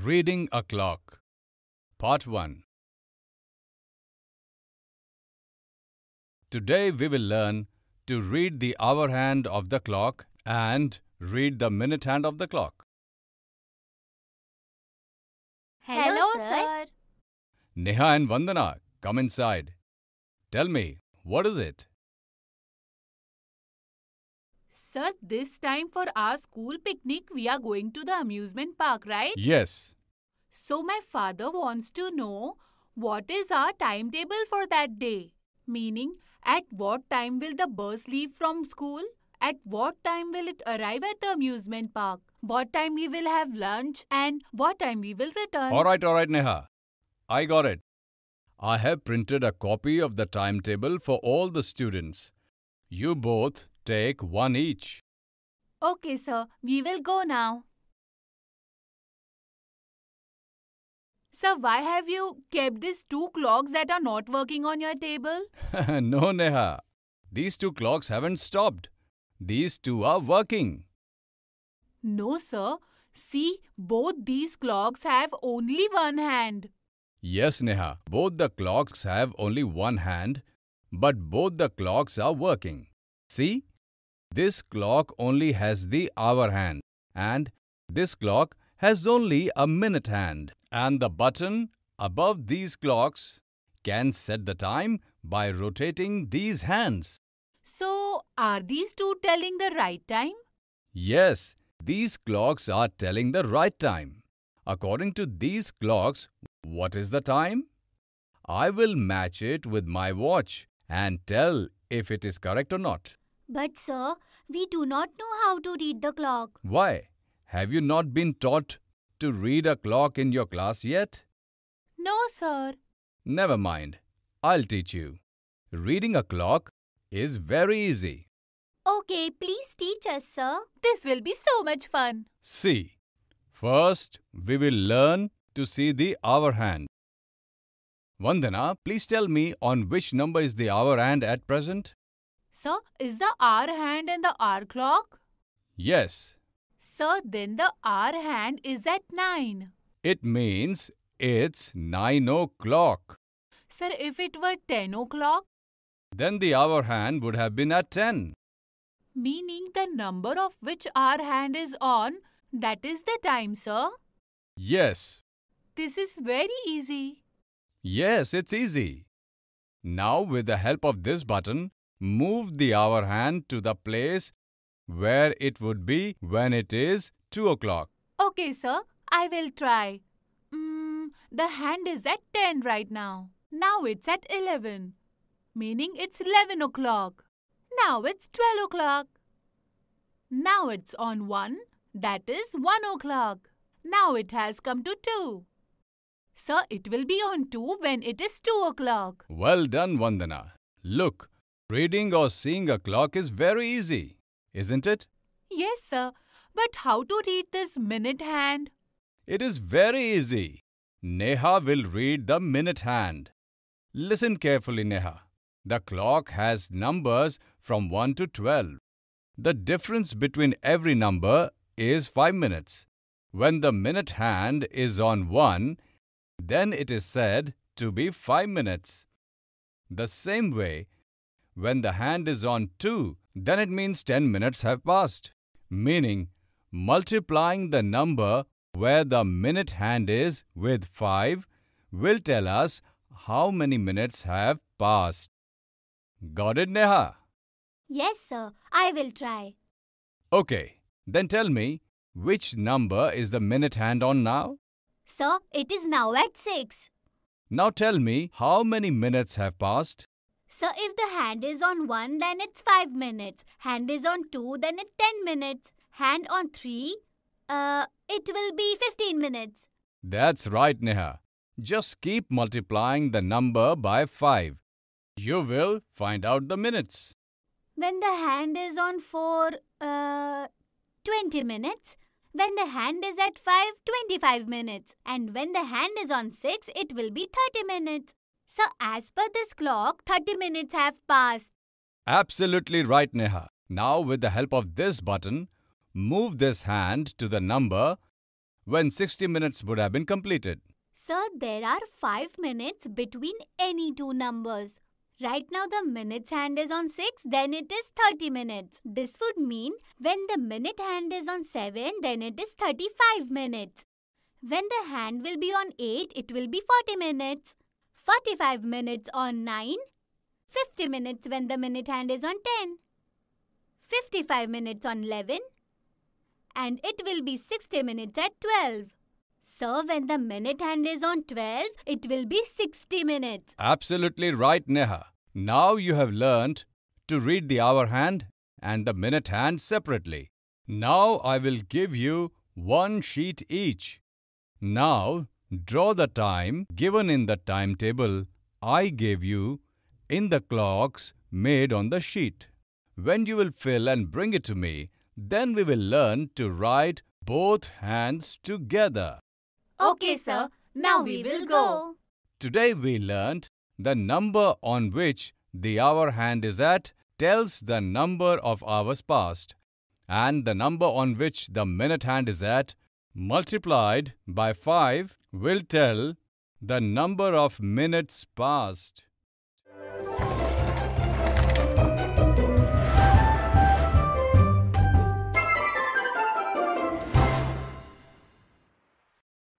Reading a Clock Part 1 Today we will learn to read the hour hand of the clock and read the minute hand of the clock. Hello, sir. Neha and Vandana, come inside. Tell me, what is it? Sir, this time for our school picnic, we are going to the amusement park, right? Yes. So, my father wants to know what is our timetable for that day. Meaning, at what time will the bus leave from school? At what time will it arrive at the amusement park? What time we will have lunch? And what time we will return? All right, all right, Neha. I got it. I have printed a copy of the timetable for all the students. You both take one each. Okay, sir. We will go now. Sir, why have you kept these two clocks that are not working on your table? no, Neha. These two clocks haven't stopped. These two are working. No, sir. See, both these clocks have only one hand. Yes, Neha. Both the clocks have only one hand, but both the clocks are working. See? This clock only has the hour hand, and this clock has only a minute hand. And the button above these clocks can set the time by rotating these hands. So, are these two telling the right time? Yes, these clocks are telling the right time. According to these clocks, what is the time? I will match it with my watch and tell if it is correct or not. But, sir, we do not know how to read the clock. Why? Have you not been taught to read a clock in your class yet? No, sir. Never mind. I'll teach you. Reading a clock is very easy. Okay, please teach us, sir. This will be so much fun. See, first we will learn to see the hour hand. Vandana, please tell me on which number is the hour hand at present? Sir, is the hour hand in the hour clock? Yes, Sir, then the hour hand is at 9. it means it's 9 o'clock. Sir, if it were 10 o'clock, Then the hour hand would have been at 10. meaning the number of which hour hand is on, that is the time, sir. Yes, This is very easy. yes, it's easy. Now, with the help of this button, move the hour hand to the place where it would be when it is 2 o'clock. Okay, sir, I will try. Mm, the hand is at 10 right now. Now it's at 11, meaning it's 11 o'clock. Now it's 12 o'clock. Now it's on 1, that is 1 o'clock. Now it has come to 2. Sir, it will be on 2 when it is 2 o'clock. Well done, Vandana. Look, reading or seeing a clock is very easy, isn't it? Yes, sir, but how to read this minute hand? It is very easy. Neha will read the minute hand. Listen carefully, Neha. The clock has numbers from 1 to 12. The difference between every number is 5 minutes. When the minute hand is on 1, then it is said to be 5 minutes. The same way, when the hand is on 2, then it means 10 minutes have passed. Meaning, multiplying the number where the minute hand is with 5 will tell us how many minutes have passed. Got it, Neha? Yes, sir. I will try. Okay, then tell me, which number is the minute hand on now? Sir, it is now at 6. Now tell me, how many minutes have passed? Sir, if the hand is on 1, then it's 5 minutes. Hand is on 2, then it's 10 minutes. Hand on 3, uh, it will be 15 minutes. That's right, Neha. Just keep multiplying the number by 5. You will find out the minutes. When the hand is on 4, uh, 20 minutes. When the hand is at 5, 25 minutes. And when the hand is on 6, it will be 30 minutes. So, as per this clock, 30 minutes have passed. Absolutely right, Neha. Now, with the help of this button, move this hand to the number when 60 minutes would have been completed. Sir, there are 5 minutes between any two numbers. Right now the minutes hand is on 6, then it is 30 minutes. This would mean when the minute hand is on 7, then it is 35 minutes. When the hand will be on 8, it will be 40 minutes. 45 minutes on 9, 50 minutes when the minute hand is on 10, 55 minutes on 11, and it will be 60 minutes at 12. So when the minute hand is on 12, it will be 60 minutes. Absolutely right, Neha. Now you have learnt to read the hour hand and the minute hand separately. Now I will give you one sheet each. Now draw the time given in the timetable I gave you in the clocks made on the sheet. When you will fill and bring it to me, then we will learn to write both hands together. Okay, sir. Now we will go. Today we learnt the number on which the hour hand is at tells the number of hours past, and the number on which the minute hand is at multiplied by 5 will tell the number of minutes past.